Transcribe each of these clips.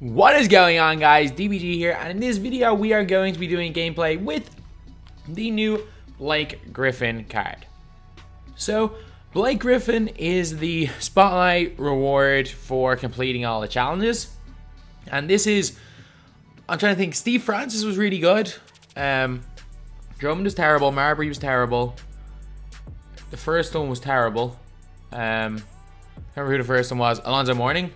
What is going on guys, DBG here, and in this video we are going to be doing gameplay with the new Blake Griffin card. So, Blake Griffin is the spotlight reward for completing all the challenges, and this is, I'm trying to think, Steve Francis was really good, um, Drummond was terrible, Marbury was terrible, the first one was terrible, um, remember who the first one was, Alonzo Mourning,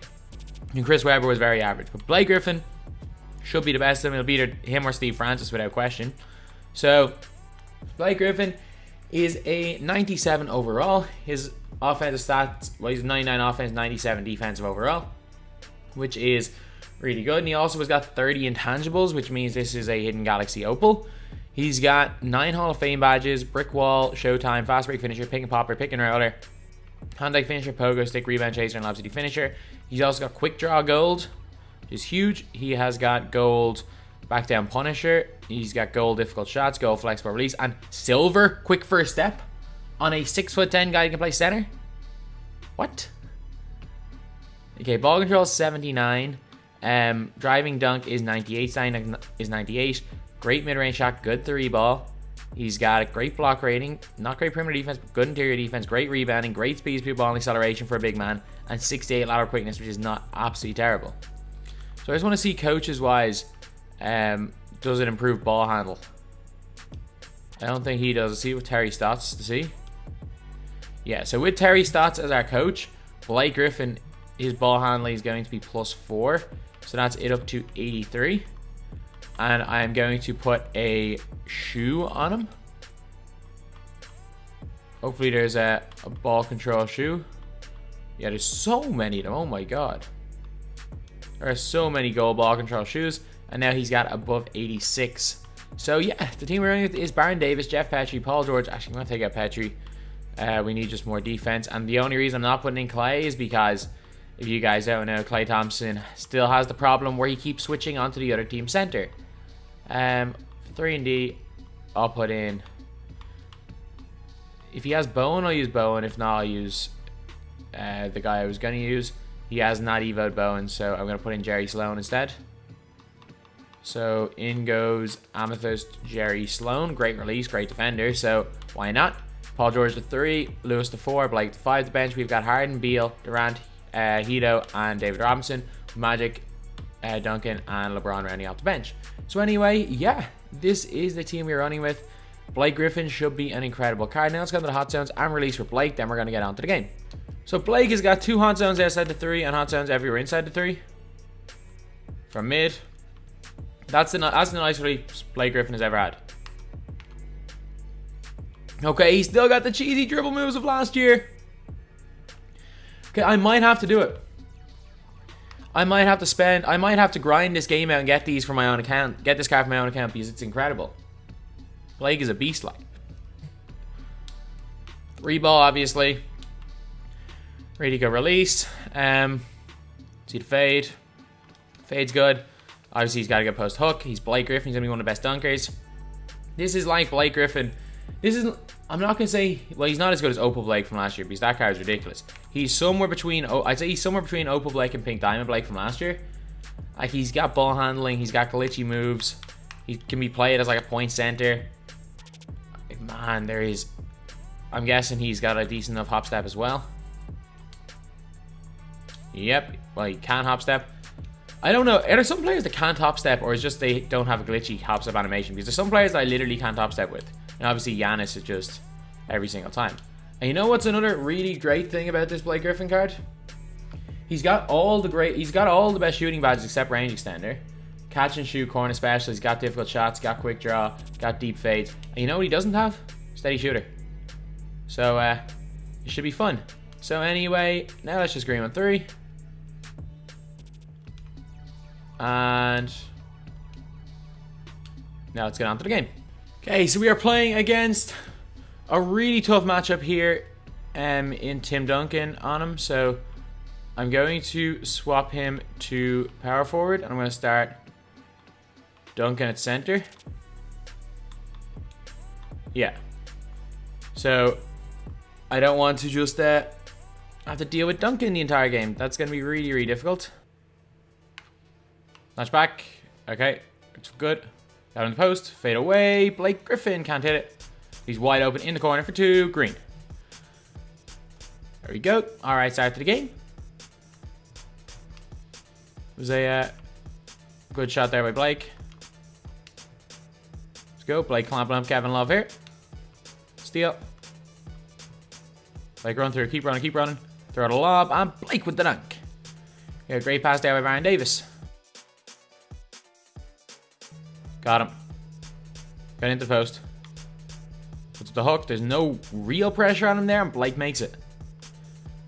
and Chris Webber was very average. But Blake Griffin should be the best of them. It'll be either him or Steve Francis without question. So, Blake Griffin is a 97 overall. His offensive stats, well, he's 99 offense, 97 defensive overall, which is really good. And he also has got 30 intangibles, which means this is a Hidden Galaxy Opal. He's got nine Hall of Fame badges, brick wall, showtime, fast break finisher, pick and popper, pick and roller, hand finisher, pogo stick, rebound chaser, and lob city finisher. He's also got quick draw gold, which is huge. He has got gold back down punisher. He's got gold difficult shots, gold flexible release, and silver quick first step on a six foot ten guy who can play center. What? Okay, ball control is 79. Um, driving dunk is 98. Sign is 98. Great mid range shot, good three ball. He's got a great block rating, not great perimeter defense, but good interior defense, great rebounding, great speed, speed ball and acceleration for a big man, and 68 lateral quickness, which is not absolutely terrible. So I just want to see coaches wise, um, does it improve ball handle? I don't think he does. Let's see with Terry Stotts to see. Yeah, so with Terry Stotts as our coach, Blake Griffin, his ball handling is going to be plus four. So that's it up to 83. And I'm going to put a shoe on him. Hopefully there's a, a ball control shoe. Yeah, there's so many of them. Oh my god. There are so many gold ball control shoes. And now he's got above 86. So yeah, the team we're running with is Baron Davis, Geoff Petrie, Paul George. Actually, I'm going to take out Petrie. Uh, we need just more defense. And the only reason I'm not putting in Klay is because, if you guys don't know, Klay Thompson still has the problem where he keeps switching onto the other team center. Um, 3 and D, I'll put in... If he has Bowen, I'll use Bowen. If not, I'll use uh, the guy I was going to use. He has not evoed Bowen, so I'm going to put in Jerry Sloan instead. So in goes Amethyst Jerry Sloan. Great release, great defender, so why not? Paul George to 3, Lewis to 4, Blake to 5 the bench. We've got Harden, Beal, Durant, uh, Hedo, and David Robinson. Magic, uh, Duncan, and LeBron rounding off the bench. So anyway, yeah, this is the team we're running with. Blake Griffin should be an incredible card. Now let's go to the hot zones and release for Blake, then we're going to get on to the game. So Blake has got two hot zones outside the three and hot zones everywhere inside the three. From mid. That's the, that's the nice release Blake Griffin has ever had. Okay, he's still got the cheesy dribble moves of last year. Okay, I might have to do it. I might have to spend, I might have to grind this game out and get these for my own account. Get this card for my own account because it's incredible. Blake is a beast like. Three ball, obviously. Ready to go release. Um, see the fade. Fade's good. Obviously, he's got to go post hook. He's Blake Griffin. He's going to be one of the best dunkers. This is like Blake Griffin. This is, I'm not going to say, well, he's not as good as Opal Blake from last year because that card is ridiculous. He's somewhere between, oh, I'd say he's somewhere between Opal Blake and Pink Diamond Blake from last year. Like, he's got ball handling. He's got glitchy moves. He can be played as like a point center. Man, there is, I'm guessing he's got a decent enough hop step as well. Yep, well, he can hop step. I don't know. Are there some players that can't hop step, or is just they don't have a glitchy hop step animation? Because there's some players that I literally can't hop step with. And obviously, Giannis is just every single time. And you know what's another really great thing about this Blake Griffin card? He's got all the great. He's got all the best shooting badges except range extender, catch and shoot, corner special. He's got difficult shots, got quick draw, got deep fades. And you know what he doesn't have? Steady shooter. So uh, it should be fun. So anyway, now let's just green on three. And now let's get on to the game. Okay, so we are playing against a really tough matchup here um, in Tim Duncan on him. So I'm going to swap him to power forward. And I'm going to start Duncan at center. Yeah. So I don't want to just uh, have to deal with Duncan the entire game. That's going to be really, really difficult. Notch back. Okay. It's good. Down in the post. Fade away. Blake Griffin can't hit it. He's wide open in the corner for two. Green. There we go. All right, start to the game. It was a uh, good shot there by Blake. Let's go. Blake clamping up Kevin Love here. Steal. Blake run through. Keep running. Keep running. Throw out a lob. And Blake with the dunk. Yeah, great pass there by Ryan Davis. Got him. Got into the post. Puts the hook. There's no real pressure on him there, and Blake makes it.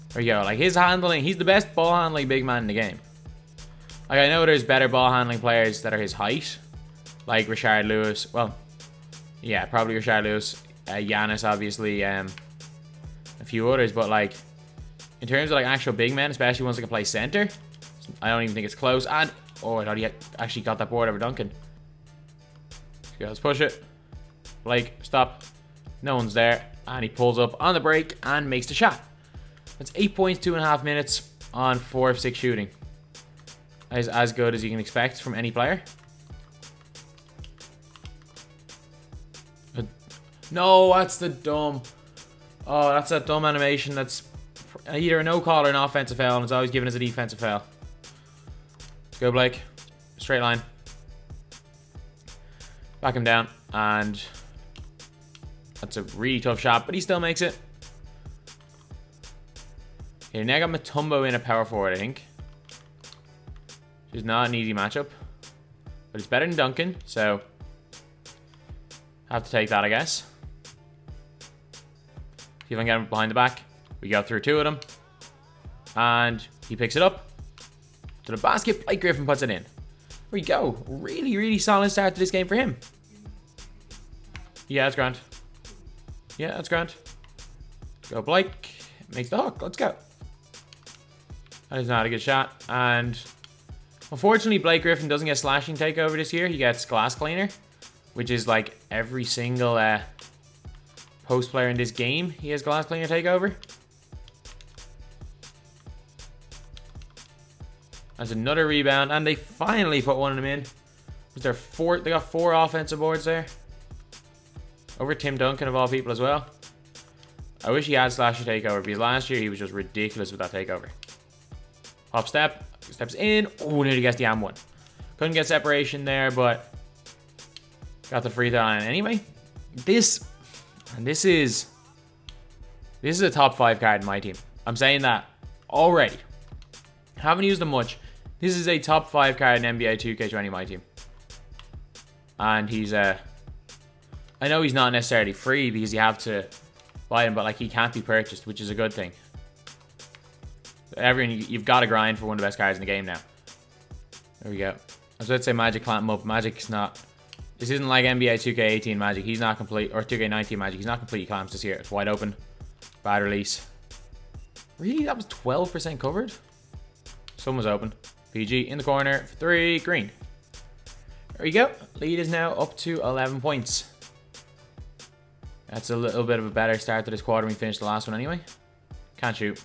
There you go. Like, his handling, he's the best ball handling big man in the game. Like, I know there's better ball handling players that are his height. Like Rashard Lewis. Well, yeah, probably Rashard Lewis. Uh, Giannis, obviously. Um, a few others. But, like, in terms of, like, actual big men, especially ones that can play center, I don't even think it's close. And, oh, I thought he actually got that board over Duncan. Let's push it. Blake, stop. No one's there. And he pulls up on the break and makes the shot. That's eight points, two and a half minutes on four of six shooting. Is as good as you can expect from any player. No, that's the dumb. Oh, that's that dumb animation that's either a no call or an offensive foul, and it's always given as a defensive foul. Let's go, Blake. Straight line. Back him down, and that's a really tough shot, but he still makes it. Okay, now I got Mutombo in a power forward, I think. Which is not an easy matchup. But it's better than Duncan, so... Have to take that, I guess. See if I can get him behind the back. We go through two of them. And he picks it up. To the basket, Blake Griffin puts it in. We go. Really, really solid start to this game for him. Yeah, that's grand. Yeah, that's grand. Go Blake. Makes the hook. Let's go. That is not a good shot. And unfortunately, Blake Griffin doesn't get slashing takeover this year. He gets glass cleaner, which is like every single uh, post player in this game. He has glass cleaner takeover. That's another rebound, and they finally put one of them in. Was there four? They got four offensive boards there. Over Tim Duncan of all people as well. I wish he had slasher takeover because last year he was just ridiculous with that takeover. Hop step. Steps in. Oh, nearly gets the am one. Couldn't get separation there, but got the free throw line anyway. This, and this is, this is a top five card in my team. I'm saying that already. Haven't used them much. This is a top five card in NBA 2K20 MyTEAM. And he's, uh, I know he's not necessarily free because you have to buy him, but like he can't be purchased, which is a good thing. Everyone, you've got to grind for one of the best cards in the game now. There we go. I was about to say Magic clamp him up. Magic's not. This isn't like NBA 2K18 Magic. He's not complete. Or 2K19 Magic. He's not complete clamps this year. It's wide open. Bad release. Really? That was 12% covered? Sun was open. PG in the corner. Three. Green. There we go. Lead is now up to 11 points. That's a little bit of a better start to this quarter. We finished the last one anyway. Can't shoot.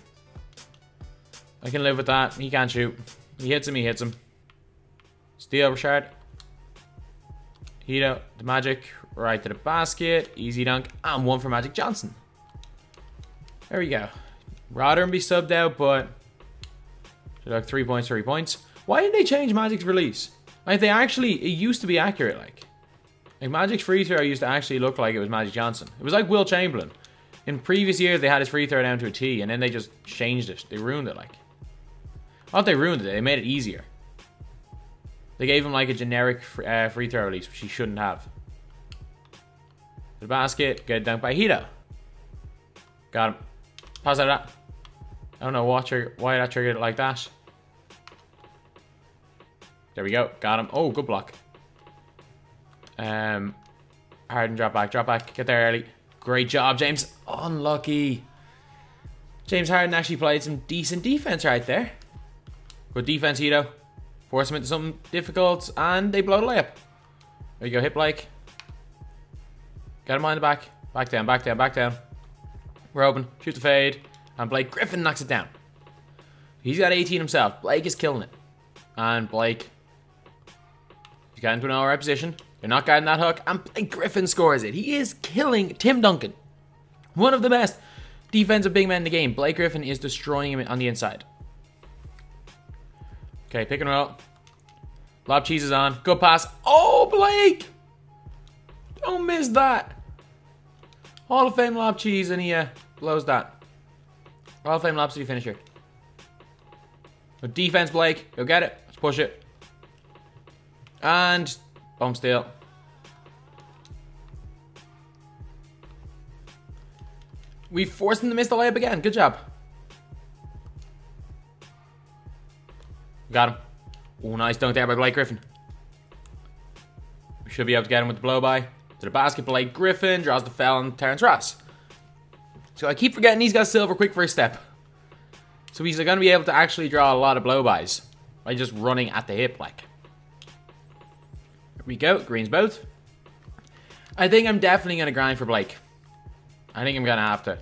I can live with that. He can't shoot. He hits him, he hits him. Steal, Rashard. Heat the Magic. Right to the basket. Easy dunk. And one for Magic Johnson. There we go. Rather be subbed out, but... Like three points, three points. Why did they change Magic's release? Like, they actually... It used to be accurate, like. Like, Magic's free throw used to actually look like it was Magic Johnson. It was like Wilt Chamberlain. In previous years, they had his free throw down to a T, and then they just changed it. They ruined it, like. Not they ruined it, they made it easier. They gave him like a generic uh, free throw release, which he shouldn't have. The basket, good dunk by Hedo. Got him. Pass that. I don't know trigger, why that triggered it like that. There we go. Got him. Oh, good block. Um, Harden drop back, drop back. Get there early. Great job, James. Unlucky. James Harden actually played some decent defense right there. Good defense, Hedo. Force him into something difficult, and they blow the layup. There you go, hit Blake. Get him on the back. Back down, back down, back down. We're open. Shoot the fade. And Blake Griffin knocks it down. He's got 18 himself. Blake is killing it. And Blake he got into an alright position. They're not guarding that hook, and Blake Griffin scores it. He is killing Tim Duncan. One of the best defensive big men in the game. Blake Griffin is destroying him on the inside. Okay, pick and roll. Lob cheese is on. Good pass. Oh, Blake! Don't miss that. Hall of Fame lob cheese, and he uh, blows that. Hall of Fame lob city finisher. Good defense, Blake. Go get it. Let's push it. And bump steal. We forced him to miss the layup again. Good job. Got him. Oh, nice dunk there by Blake Griffin. We should be able to get him with the blow by. To the basket, Blake Griffin draws the foul on Terrence Ross. So I keep forgetting he's got silver quick first step. So he's going to be able to actually draw a lot of blow-bys by just running at the hip like. Here we go. Green's both. I think I'm definitely going to grind for Blake. I think I'm going to have to.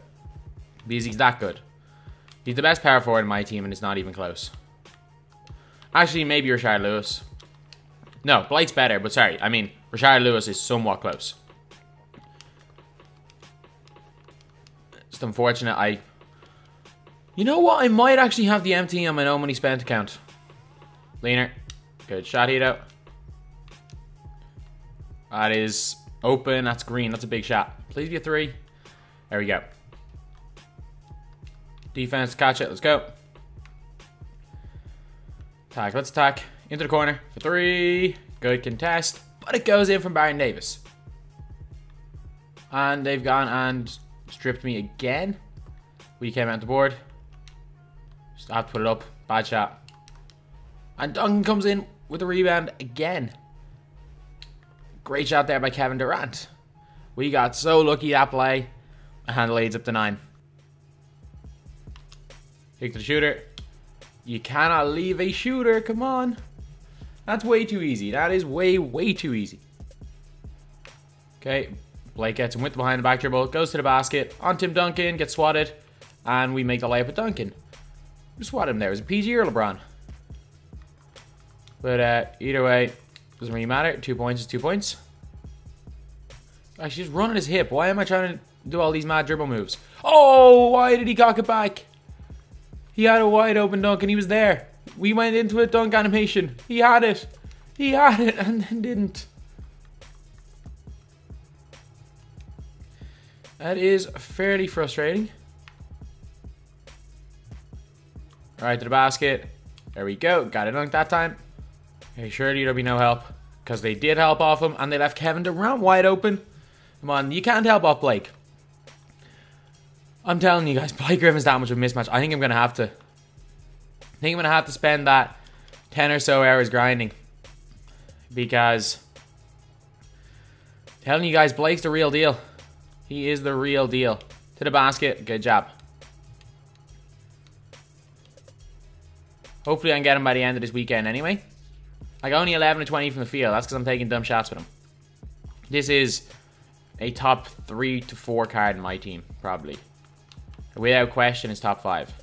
Because he's that good. He's the best power forward in my team and it's not even close. Actually, maybe Rashard Lewis. No, Blake's better, but sorry. I mean, Rashard Lewis is somewhat close. It's unfortunate I you know what? I might actually have the MT on my no money spent account. Leaner. Good shot out. That is open. That's green. That's a big shot. Please be a three. There we go. Defense, catch it. Let's go. Attack. Let's attack. Into the corner for three. Good contest. But it goes in from Baron Davis. And they've gone and stripped me again. We came out the board. Just have to put it up. Bad shot. And Duncan comes in with a rebound again. Great shot there by Kevin Durant. We got so lucky that play. And leads up to nine. Kick to the shooter. You cannot leave a shooter. Come on. That's way too easy. That is way, way too easy. Okay. Blake gets him with the behind the back dribble. Goes to the basket. On Tim Duncan. Gets swatted. And we make the layup with Duncan. Who swatted him there? It PG or LeBron? But uh, either way, doesn't really matter. Two points is two points. Actually, just running his hip. Why am I trying to do all these mad dribble moves? Oh, why did he cock it back? He had a wide open dunk and he was there. We went into a dunk animation. He had it. He had it and then didn't. That is fairly frustrating. Right to the basket. There we go. Got it dunk that time. Hey, surely there'll be no help. Because they did help off him and they left Kevin Durant wide open. Come on, you can't help off Blake. I'm telling you guys, Blake Griffin's that much of a mismatch. I think I'm going to have to... I think I'm going to have to spend that 10 or so hours grinding. Because... Telling you guys, Blake's the real deal. He is the real deal. To the basket. Good job. Hopefully I can get him by the end of this weekend anyway. Like only 11 to 20 from the field. That's because I'm taking dumb shots with him. This is a top 3 to 4 card in my team, probably. Without question, it's top 5.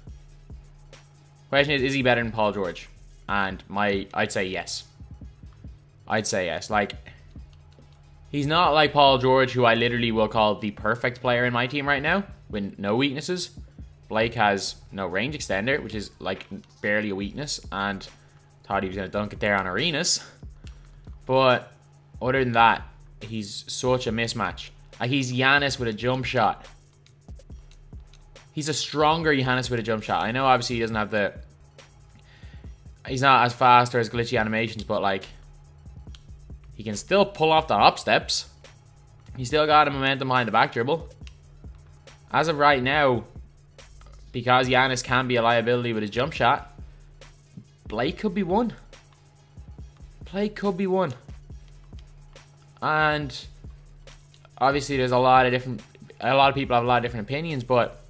Question is, is he better than Paul George? And my, I'd say yes. I'd say yes. Like, he's not like Paul George, who I literally will call the perfect player in my team right now, with no weaknesses. Blake has no range extender, which is like barely a weakness, and thought he was going to dunk it there on Arenas. But other than that, he's such a mismatch. Like he's Giannis with a jump shot. He's a stronger Giannis with a jump shot. I know obviously he doesn't have the... He's not as fast or as glitchy animations, but like... He can still pull off the up steps. He's still got a momentum behind the back dribble. As of right now, because Giannis can be a liability with his jump shot, Blake could be one. Blake could be one. And obviously there's a lot of different a lot of people have a lot of different opinions, but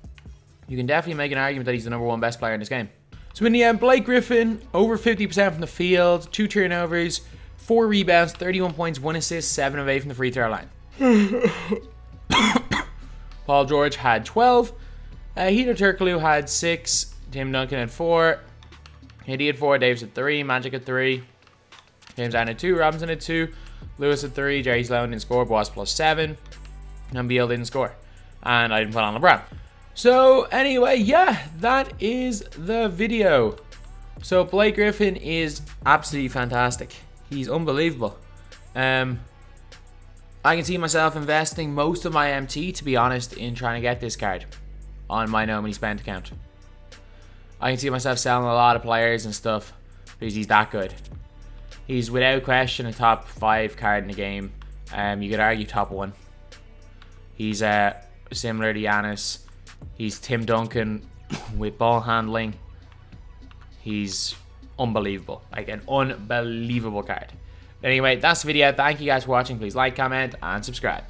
you can definitely make an argument that he's the number one best player in this game. So in the end, Blake Griffin, over 50% from the field, two turnovers, four rebounds, 31 points, one assist, seven of eight from the free throw line. Paul George had 12, uh, Hedo Turkoglu had six. Tim Duncan had four. Hiddy had four. Davis had three. Magic had three. James Harden at 2, Robinson at 2, Lewis at 3, Jerry Sloan didn't score, was plus 7, and Beal didn't score. And I didn't put on LeBron. So anyway, yeah, that is the video. So Blake Griffin is absolutely fantastic. He's unbelievable. Um, I can see myself investing most of my MT, to be honest, in trying to get this card on my no money spent account. I can see myself selling a lot of players and stuff because he's that good. He's without question a top five card in the game. Um, you could argue top one. He's uh, similar to Giannis. He's Tim Duncan with ball handling. He's unbelievable. Like an unbelievable card. Anyway, that's the video. Thank you guys for watching. Please like, comment, and subscribe.